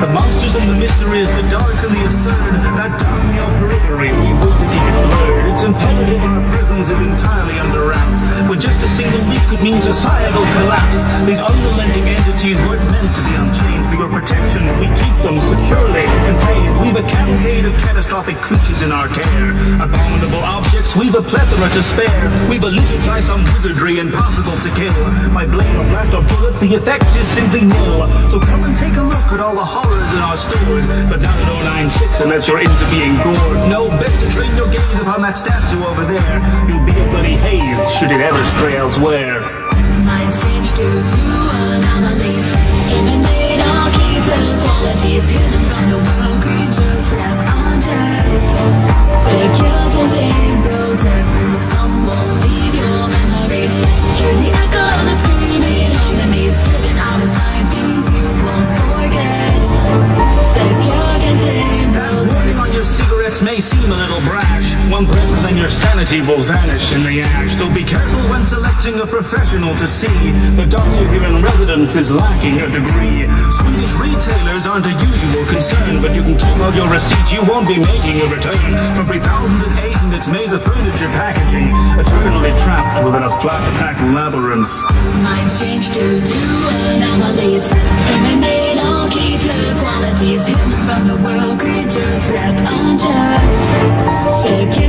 The monsters and the mysteries, the dark and the absurd, that dominant periphery we wish to keep blurred. It's imperative our presence is entirely under wraps. But just a single leak could mean societal collapse. These unrelenting entities weren't meant to be unchained for your protection. We keep them securely contained. We've accounted catastrophic creatures in our care. Abominable objects, we've a plethora to spare. We've a lizard by some wizardry impossible to kill. By blade or blast or bullet, the effect is simply nil. So come and take a look at all the horrors in our stores. But not at 096 unless you're into being gored. No, best to train your gaze upon that statue over there. You'll be a bloody haze should it ever stray elsewhere. Minds change to cigarettes may seem a little brash. One breath and then your sanity will vanish in the ash. So be careful when selecting a professional to see. The doctor here in residence is lacking a degree. Swedish retailers aren't a usual concern, but you can keep all your receipts. You won't be making a return. From 3008 and its maze of furniture packaging, eternally trapped within a flat pack labyrinth. Minds change to anomalies unchecked